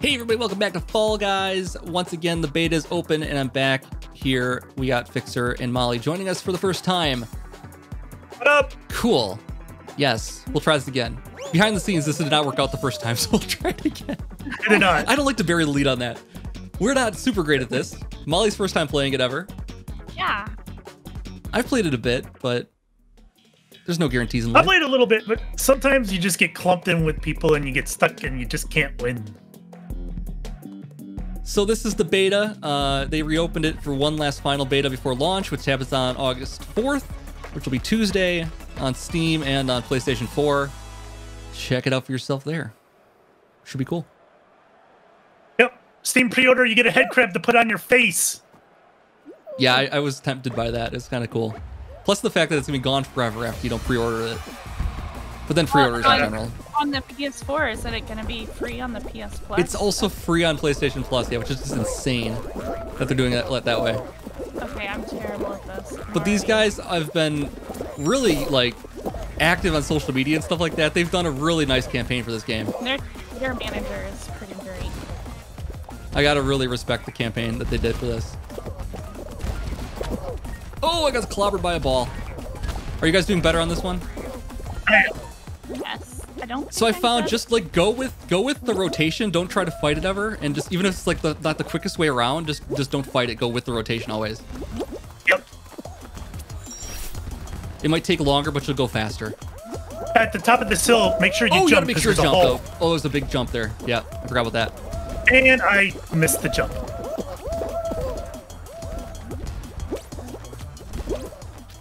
Hey everybody, welcome back to Fall Guys. Once again, the beta is open and I'm back here. We got Fixxxer and Molly joining us for the first time. What up? Cool. Yes, we'll try this again. Behind the scenes, this did not work out the first time, so we'll try it again. Did it not? I don't like to bury the lead on that. We're not super great at this. Molly's first time playing it ever. Yeah. I've played it a bit, but there's no guarantees in life. I life. played a little bit, but sometimes you just get clumped in with people and you get stuck and you just can't win. So this is the beta. Uh, they reopened it for one last final beta before launch, which happens on August 4th, which will be Tuesday on Steam and on PlayStation 4. Check it out for yourself there. Should be cool. Yep. Steam pre-order, you get a head crab to put on your face. Yeah, I, I was tempted by that. It's kind of cool. Plus the fact that it's gonna be gone forever after you don't pre-order it. But then pre-orders in Well, general. On the PS4, is it going to be free on the PS Plus? It's also free on PlayStation Plus, yeah, which is just insane that they're doing it that way. Okay, I'm terrible at this. But these guys I've been really like active on social media and stuff like that. They've done a really nice campaign for this game. Their Twitter manager is pretty great. I gotta really respect the campaign that they did for this. Oh, I got clobbered by a ball. Are you guys doing better on this one? Yes. I don't. So I found did. just like go with go with the rotation. Don't try to fight it ever, and just even if it's like the not the quickest way around, just just don't fight it. Go with the rotation always. Yep. It might take longer, but you'll go faster. At the top of this hill, make sure you oh, you jump gotta make 'cause sure to there's a jump hole. though. Oh, there's a big jump there. Yeah, I forgot about that. And I missed the jump.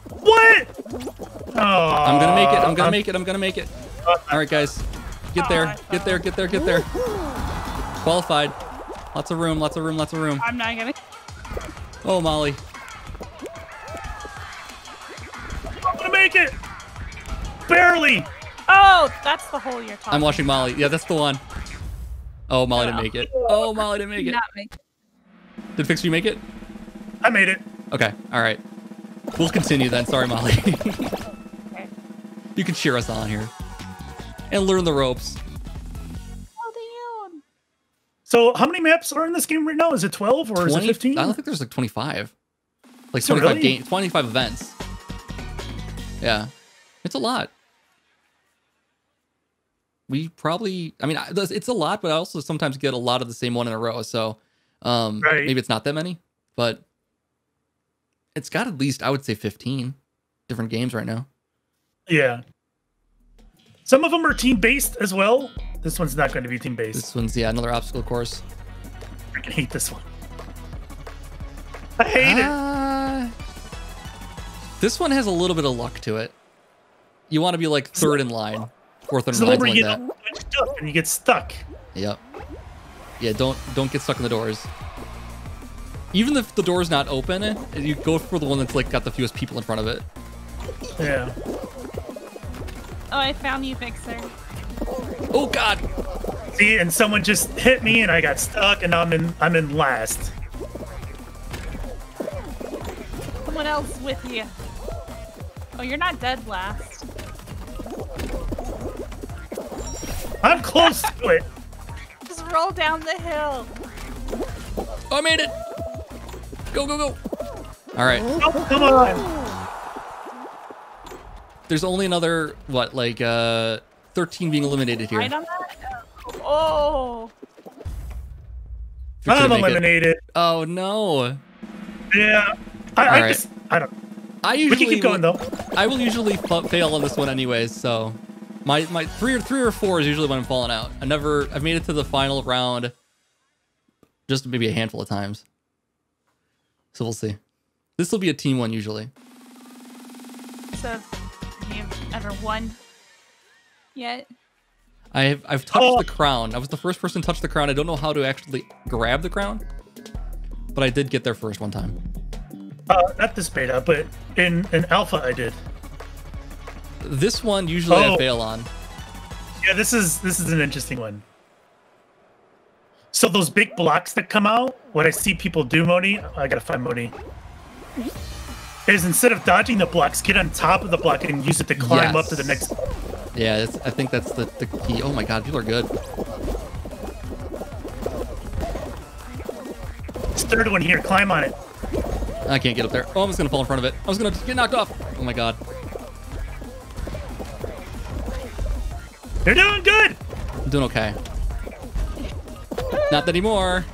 What? Oh, I'm gonna make it. I'm gonna make it. I'm gonna make it. All right, guys, get there. Get there. Get there. Get there. Qualified. Lots of room. Lots of room. Lots of room. I'm not gonna. Oh, Molly. I'm gonna make it. Barely. Oh, that's the hole you're talking. I'm watching Molly. Yeah, that's the one. Oh, Molly didn't make it. Oh, Molly didn't make it. Not me. Did Fixxxer you make it? I made it. Okay. All right. We'll continue then. Sorry, Molly. Okay. you can cheer us on here and learn the ropes. Oh, damn. So, how many maps are in this game right now? Is it 12 or is it 15? I don't think there's like 25. Like 25 really? game, 25 events. Yeah, it's a lot. We probably, I mean, it's a lot, but I also sometimes get a lot of the same one in a row. So um, Right. maybe it's not that many, but it's got at least, I would say, 15 different games right now. Yeah. Some of them are team based as well. This one's not going to be team based. This one's, yeah, another obstacle course. I freaking hate this one. I hate it. Uh, This one has a little bit of luck to it. You want to be like third in line, fourth in line, something you get that. and you get stuck. Yep. Yeah, don't don't get stuck in the doors. Even if the door's not open, you go for the one that's like got the fewest people in front of it. Yeah. Oh, I found you, Fixxxer. Oh God! See, and someone just hit me and I got stuck and I'm in I'm in last. Someone else with you. Oh, you're not dead last. I'm close to it. Just roll down the hill. Oh, I made it! Go go go! All right. Oh, come on. There's only another what, like uh, 13 being eliminated here. Right on that? Oh. Fixxxer I'm to make it. eliminated. Oh no! Yeah. I, I Alright. just I don't I we usually can keep going will- though. I will usually fail on this one anyways, so my my three or three or four is usually when I'm falling out. I never I've made it to the final round just maybe a handful of times. So we'll see. This will be a team one usually. So, have ever won yet? I have I've touched Oh. the crown. I was the first person to touch the crown. I don't know how to actually grab the crown, but I did get there first one time. Uh, not this beta, but in in alpha I did. This one usually I Oh. fail on. Yeah, this is this is an interesting one. So those big blocks that come out, what I see people do, Moni, I gotta find Moni, is instead of dodging the blocks, get on top of the block and use it to climb up to the next. Yeah, it's, I think that's the, the key. Oh my god, people are good. This third one here, climb on it. I can't get up there. Oh, I'm just gonna fall in front of it. I was gonna get knocked off. Oh my god. They're doing good. I'm doing okay. Not anymore.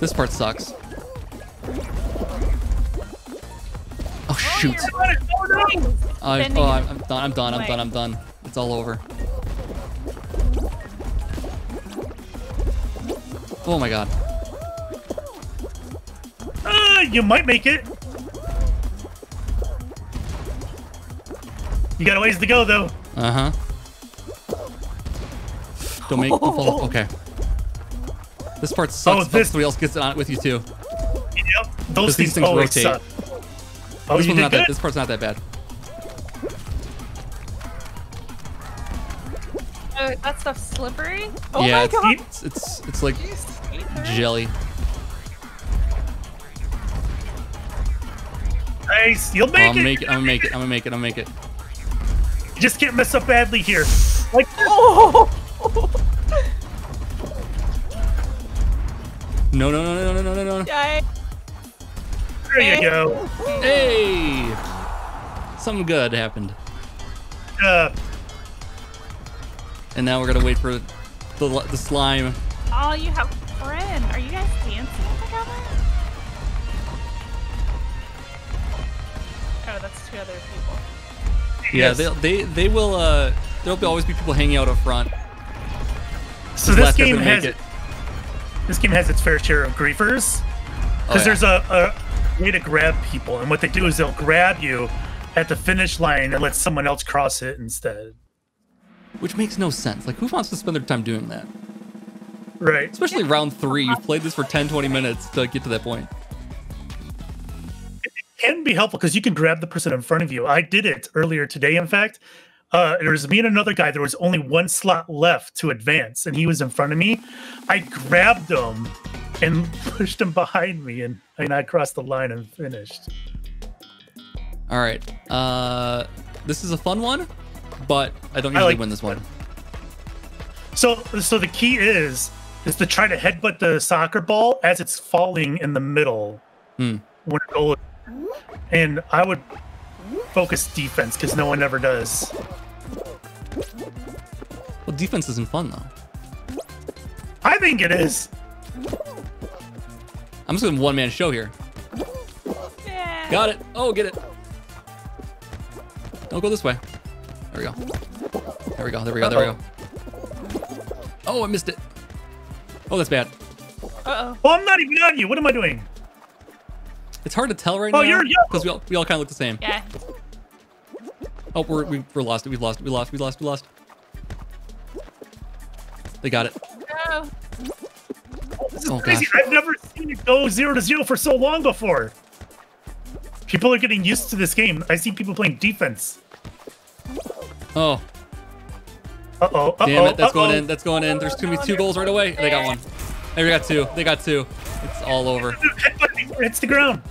This part sucks. Shoot. Oh. I, Bending oh, it. I'm, I'm done. I'm done. I'm done. I'm done. It's all over. Oh my god. Uh, you might make it. You got a ways to go, though. Uh huh. Don't make. Don't fall. Okay. This part sucks. Oh, but this- somebody else gets it on it with you too. Yep. Those Because these things always rotate. suck. Oh, this you one's not good. that. This part's not that bad. Oh, that stuff's slippery. Oh yeah, my it's, god. it's it's it's like You skate through? jelly. Nice. You'll Oh, make I'm it. make it. I'm gonna make it. I'm gonna make it. I'm gonna make it. You just can't mess up badly here. Like, Oh! No, no, no, no, no, no, no, no. Yay. There you go. Hey! Something good happened. Uh, And now we're gonna wait for the, the slime. Oh, you have a friend. Are you guys dancing together? Oh, that's two other people. Yeah, yes. they they they will. Uh, there'll be always be people hanging out up front. So this game has it. this game has its fair share of griefers Oh, because yeah. there's a, a way to grab people, and what they do is they'll grab you at the finish line and let someone else cross it instead. which makes no sense. Like, who wants to spend their time doing that? Right. Especially round three. You've played this for 10, 20 minutes to get to that point. can be helpful because you can grab the person in front of you. I did it earlier today, in fact. Uh, there was me and another guy. There was only one slot left to advance, and he was in front of me. I grabbed him and pushed him behind me, and, and I crossed the line and finished. All right. Uh, this is a fun one, but I don't I usually like- win this one. So, so the key is is to try to headbutt the soccer ball as it's falling in the middle Hmm. when it goes. And I would focus defense because no one ever does. Well, defense isn't fun though. I think it is. I'm just gonna one man show here. Yeah. Got it. Oh, get it. Don't go this way. There we go. There we go. There we go. There we go. Oh, I missed it. Oh, that's bad. Uh-oh. Well, I'm not even on you. What am I doing? It's hard to tell right Oh, now you're because we all we all kind of look the same. Yeah. Oh, we're we, we're lost. We've lost. We lost. We lost. We lost. They got it. Oh. This is Oh, crazy. gosh. I've never seen it go zero to zero for so long before. People are getting used to this game. I see people playing defense. Oh, Uh oh. Uh damn oh. it! That's going in. That's going in. There's gonna be two goals right away. They got one. They got two. They got two. It's all over. Before it hits the ground.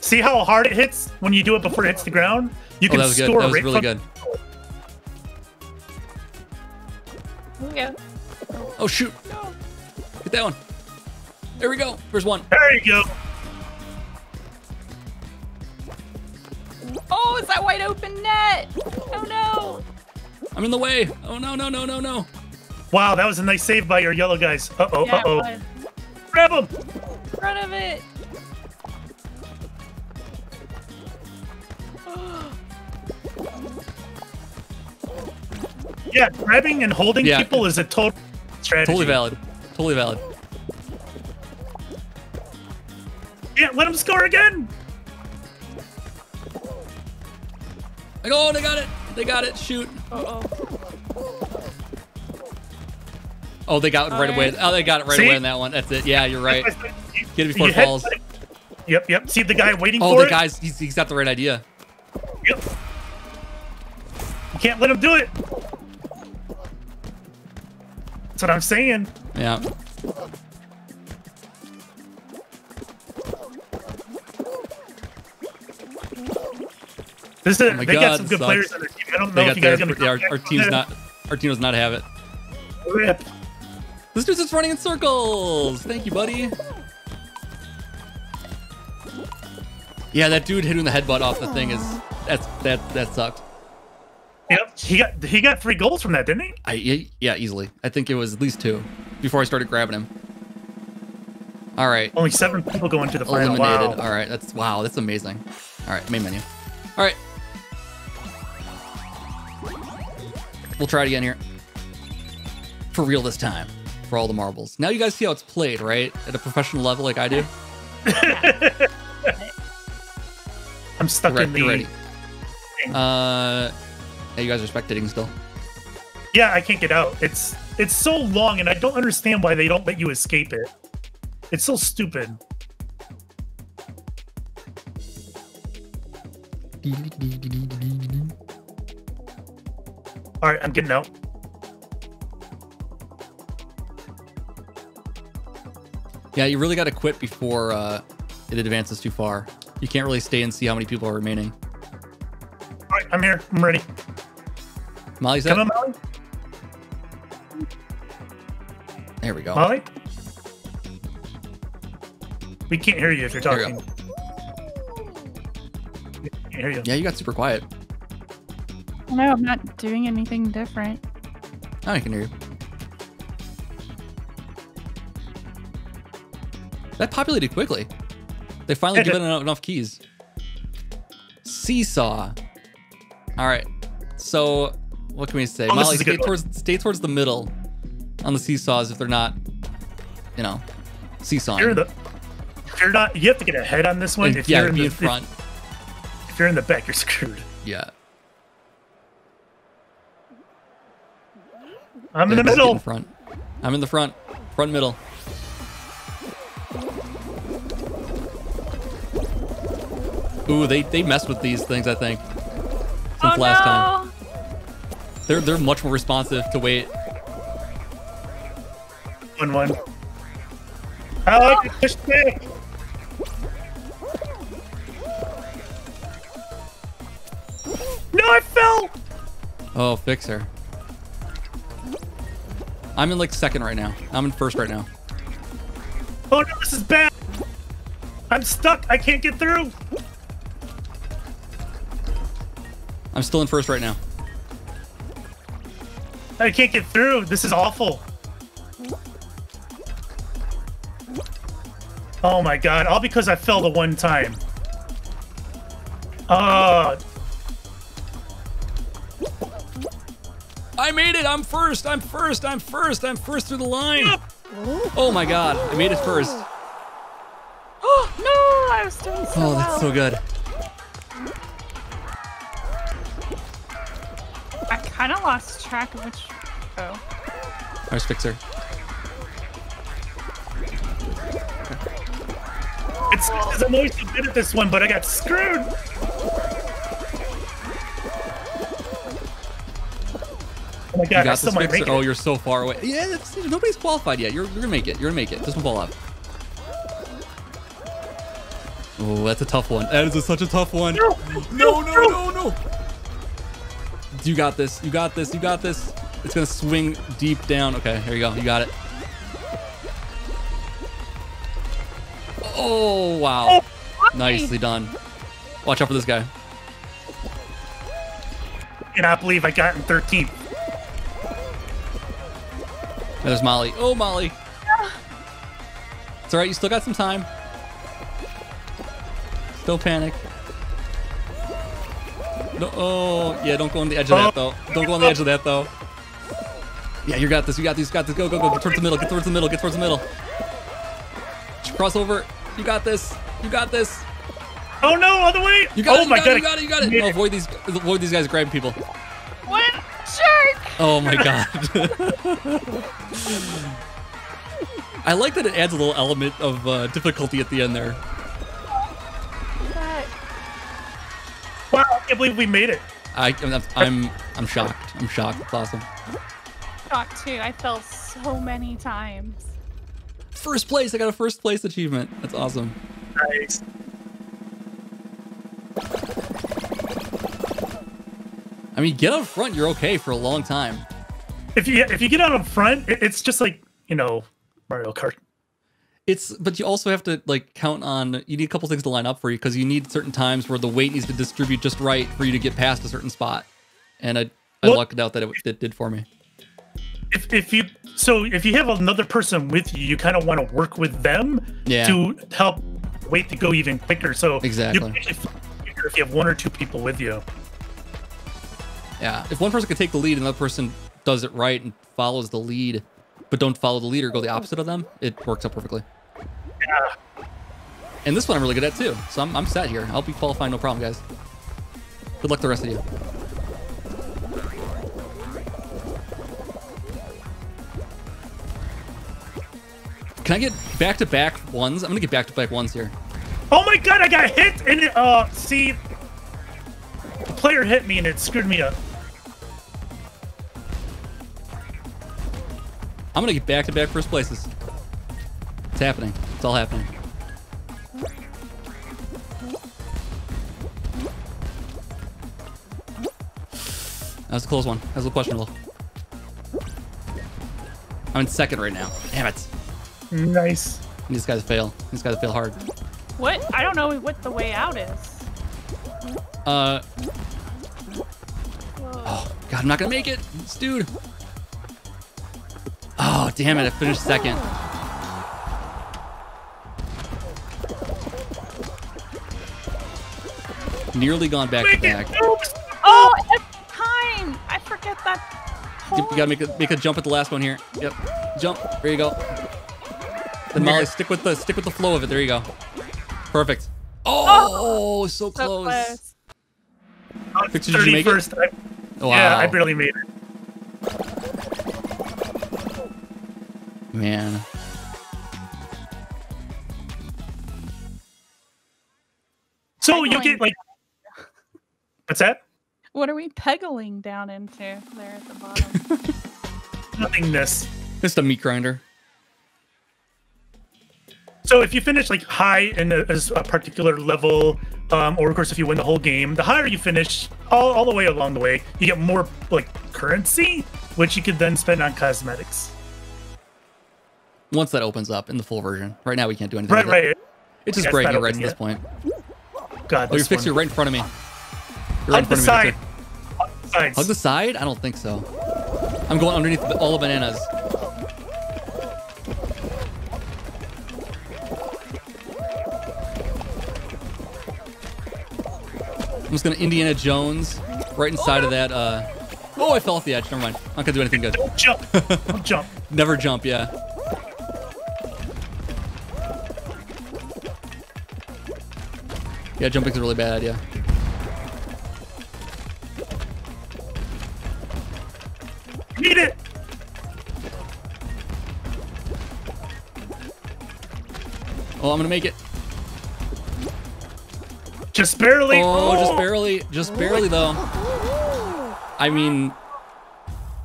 See how hard it hits when you do it before it hits the ground? You Oh, can that was good. That was right really good. Yeah. Oh shoot! Get that one. There we go. There's one. There you go. Oh, is that wide open net? Oh no. I'm in the way. Oh no no no no no. Wow, that was a nice save by your yellow guys. Uh oh. Yeah, Uh oh. Grab him. in front of it. Yeah, grabbing and holding Yeah. people is a total strategy. Totally valid. Totally valid. Yeah, let him score again. Like, oh, they got it. They got it. Shoot. Uh-oh. Oh, they got it right away. Oh, they got it right See? away in that one. That's it. Yeah, you're right. Get it before you it falls. headbutt Yep, yep. See the guy waiting Oh, for it. Oh, the guy's he's, he's got the right idea. Yep. You can't let him do it. That's what I'm saying. Yeah. This is, Oh they got some good sucks. players on their team. I don't know if you guys their, gonna yeah, our, our team's not our team does not have it. Rip. This dude's just running in circles. Thank you, buddy. Yeah, that dude hitting the headbutt off the thing is that's that that sucked. Yep. He got he got three goals from that, didn't he? I yeah, yeah, easily. I think it was at least two before I started grabbing him. All right, Only seven people go into the final. eliminated. Wow. All right, that's wow, that's amazing. All right, main menu. All right, we'll try it again here. For real this time, for all the marbles. Now you guys see how it's played, right? At a professional level, like I do. I'm stuck Right, in the. ready. Uh, yeah, you guys are spectating still. Yeah, I can't get out. It's it's so long, and I don't understand why they don't let you escape it. It's so stupid. All right, I'm getting out. Yeah, you really got to quit before uh, it advances too far. You can't really stay and see how many people are remaining. All right, I'm here. I'm ready. Molly's Come up. on, Molly. There we go. Molly. We can't hear you if you're There we talking. We can't hear you. Yeah, you got super quiet. No, I'm not doing anything different. Now I can hear you. That populated quickly. They finally It given it enough keys. Seesaw. All right. So, what can we say? Oh, Molly, stay good one. towards stay towards the middle on the seesaws if they're not, you know, seesawing. You're the. If you're not, you have to get ahead on this one. And, if yeah, you're in the in front. If, if you're in the back, you're screwed. yeah. I'm in the middle. In front. I'm in the front. Front middle. Ooh, they they messed with these things. I think since oh last no! time. They're they're much more responsive to wait. One one. I like to push back. No, I fell. Oh, Fixxxer. I'm in like second right now. I'm in first right now. Oh no, this is bad. I'm stuck. I can't get through. I'm still in first right now. I can't get through. This is awful. Oh my god, all because I fell the one time. Uh, I made it. I'm first. I'm first. I'm first. I'm first through the line. Oh my god, I made it first. Oh no! I was doing so Oh, well. that's so good. Kind of lost track of which. Oh. There's Fixxxer. it's because I'm always so good at this one, but I got screwed. Oh my You god, I got still this might Fixxxer. make Oh, it. you're so far away. Yeah, it's, nobody's qualified yet. You're, you're gonna make it. You're gonna make it. Just one ball up. Oh, that's a tough one. That is a, such a tough one. No, No, no, no, no. You got this. You got this. You got this. It's gonna swing deep down. Okay, here you go. You got it. Oh wow! Oh, Nicely done. Watch out for this guy. I cannot believe I got in 13th. There's Molly. Oh, Molly. It's all right. You still got some time. Still panic. No, oh, yeah. Don't go on the edge of that though. Don't go on the edge of that though. Yeah, you got this. You got this. You got this. Go, go, go. Get towards the middle. Get towards the middle. Get towards the middle. Cross over. You got this. You got this. Oh no, all the way! You got oh it. You my got god, it. You got it. You got it. made Oh, avoid these. Avoid these guys grabbing people. What jerk! Oh my god. I like that it adds a little element of uh, difficulty at the end there. Can't believe we made it. I, I'm, I'm, I'm shocked. I'm shocked. It's awesome. Shocked too. I fell so many times. First place. I got a first place achievement. That's awesome. Nice. I mean, get up front. You're okay for a long time. If you if you get out in front, it, it's just like you know, Mario Kart. It's but you also have to like count on you need a couple things to line up for you because you need certain times where the weight needs to distribute just right for you to get past a certain spot. And I I Well- lucked out that it, it did for me. If if you so if you have another person with you, you kind of want to work with them Yeah. to help weight to go even quicker. So Exactly. can quicker if you have one or two people with you. Yeah. If one person could take the lead and another person does it right and follows the lead, but don't follow the leader, go the opposite of them, it works out perfectly. Yeah. And this one I'm really good at too. So I'm, I'm set here. I'll be qualifying no problem, guys. Good luck the rest of you. Can I get back to back ones? I'm gonna get back to back ones here. Oh my god, I got hit and it, uh see the player hit me and it screwed me up. I'm gonna get back to back first places. It's happening. It's all happening. That was a close one. That was a little questionable. I'm in second right now. Damn it. Nice. These guys fail. These guys fail hard. What? I don't know what the way out is. Uh, Whoa. oh, God, I'm not gonna make it. This dude. Oh, damn it. I finished second. Nearly gone back to back. Oh, every time! I forget that. You, whole- you gotta make a make a jump at the last one here. Yep, jump. There you go. Then Molly, stick with the stick with the flow of it. There you go. Perfect. Oh, oh so so close. close. On Victor, did you make it? I, Wow. Yeah, I barely made it. Man. So you Peggling. get like what's that? What are we peggling down into there at the bottom? Nothingness. Just a meat grinder. So if you finish like high in a, as a particular level, um, or of course if you win the whole game, the higher you finish, all, all the way along the way, you get more like currency, which you could then spend on cosmetics. Once that opens up in the full version. Right now we can't do anything. Right, with it. right. It's just breaking it right open to this point. God, Oh, you're this fixing one. right in front of me. You're in Hug the front of me. side. Victor. Hug the sides. Hug the side? I don't think so. I'm going underneath the, all the bananas. I'm just gonna Indiana Jones right inside of that. Uh... Oh, I fell off the edge. Never mind. I'm not gonna do anything good. Don't jump. Don't jump. Never jump. Yeah. Yeah, jumping's a really bad idea. Eat it. Oh, I'm gonna make it. Just barely. Oh, just oh. barely, just barely though. I mean,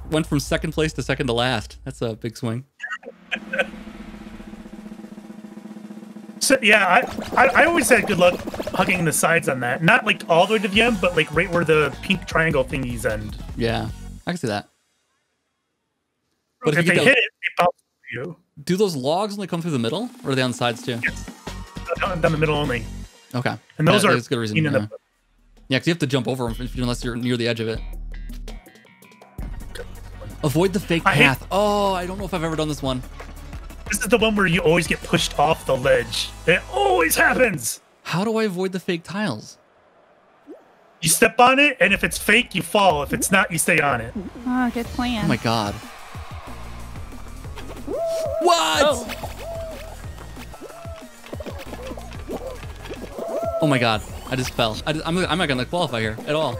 went from second place to second to last. That's a big swing. So, yeah, I, I I always had good luck hugging the sides on that. Not like all the way to the end, but like right where the pink triangle thingies end. Yeah, I can see that. But if if you they get hit the, it, they bounce you. do those logs only come through the middle, or are they on the sides too? Down, down the middle only. Okay, And those Yeah, are that's a good reason. seen Yeah, the- yeah, you have to jump over them unless you're near the edge of it. Avoid the fake I path. Oh, I don't know if I've ever done this one. This is the one where you always get pushed off the ledge. It always happens. How do I avoid the fake tiles? You step on it, and if it's fake, you fall. If it's not, you stay on it. Oh, good plan. Oh my god. What? Oh, Oh my god, I just fell. I am I'm not gonna qualify here at all.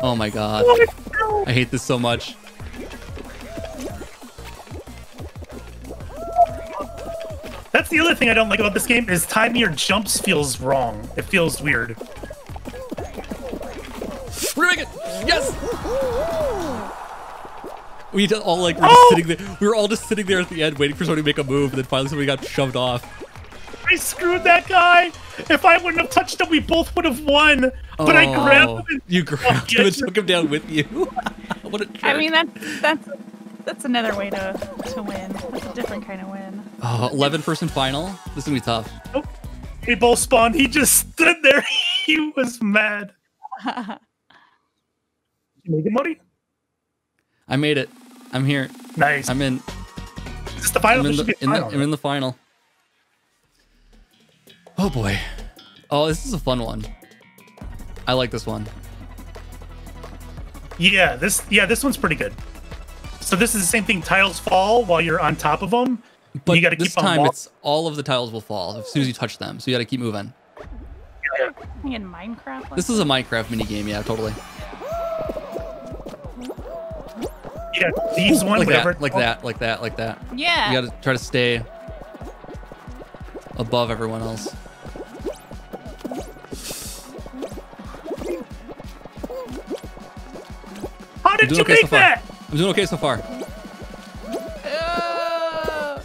Oh my god, I hate this so much. That's the other thing I don't like about this game is timing your jumps feels wrong. It feels weird. We're gonna it! Yes! We just all like we're Oh! sitting there. We were all just sitting there at the end waiting for somebody to make a move, and then finally somebody got shoved off. I screwed that guy. If I wouldn't have touched him, we both would have won. But I oh, grabbed Oh, him. And, You grabbed him and took him down with you. what a jerk. I mean, that's that's that's another way to to win. That's a different kind of win. oh, 11 person final. This is gonna be tough. We both spawned. He just stood there. he was mad. You make it, Modee? I made it. I'm here. Nice. I'm in. Is this the final? I'm in This the, be a in the, final. I'm in the final. Oh boy. Oh, this is a fun one. I like this one. Yeah, this yeah, this one's pretty good. So this is the same thing. Tiles fall while you're on top of them. But you got to this keep on time, it's all of the tiles will fall as soon as you touch them. So you got to keep moving. in Minecraft. like This is a Minecraft mini game, yeah, totally. Yeah, these one Like whatever. that, like that, like that, like that. that. Yeah. You got to try to stay above everyone else. How did you okay make so far. that? I'm doing okay so far. Uh,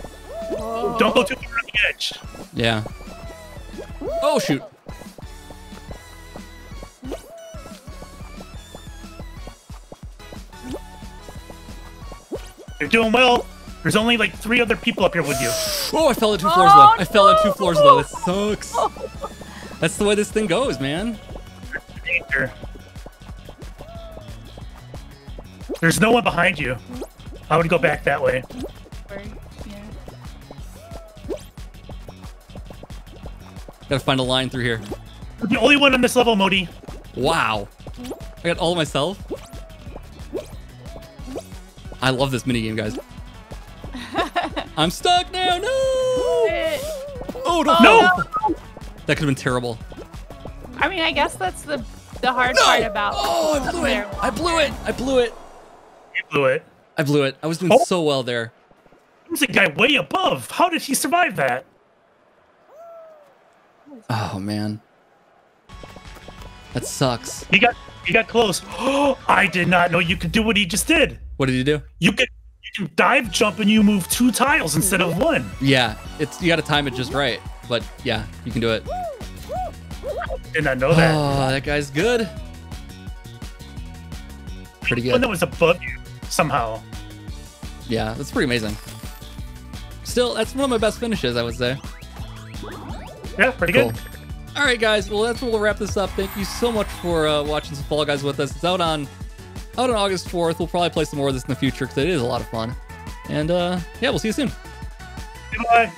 whoa. Don't go too far on the edge. Yeah. Oh shoot. You're doing well. There's only like three other people up here with you. Oh, I fell at two floors Oh, though. I fell at two floors though. no. That sucks. That's the way this thing goes, man. Danger. There's no one behind you. I would go back that way. Yeah. Gotta find a line through here. You're the only one on this level, Modee. Wow. I got all of myself. I love this minigame, guys. I'm stuck now. No. Oh no. Oh, no! That could have been terrible. I mean, I guess that's the the hard No. part about. Oh, I blew it. I blew it. I blew it. You blew it. I blew it. I was doing Oh. so well there. There's a guy way above. How did he survive that? Oh man. That sucks. He got he got close. Oh, I did not know you could do what he just did. What did you do? You could you can dive jump and you move two tiles instead of one. Yeah, it's you got to time it just right. But yeah, you can do it. Did not know that. Oh, that guy's good. Pretty good. One that was above you somehow. Yeah, that's pretty amazing. Still, that's one of my best finishes, I would say. Yeah, pretty Cool. good. All right, guys. Well, that's where we'll wrap this up. Thank you so much for uh, watching some Fall Guys with us. It's out on out on August 4th. We'll probably play some more of this in the future because it is a lot of fun. And uh, yeah, we'll see you soon. Goodbye.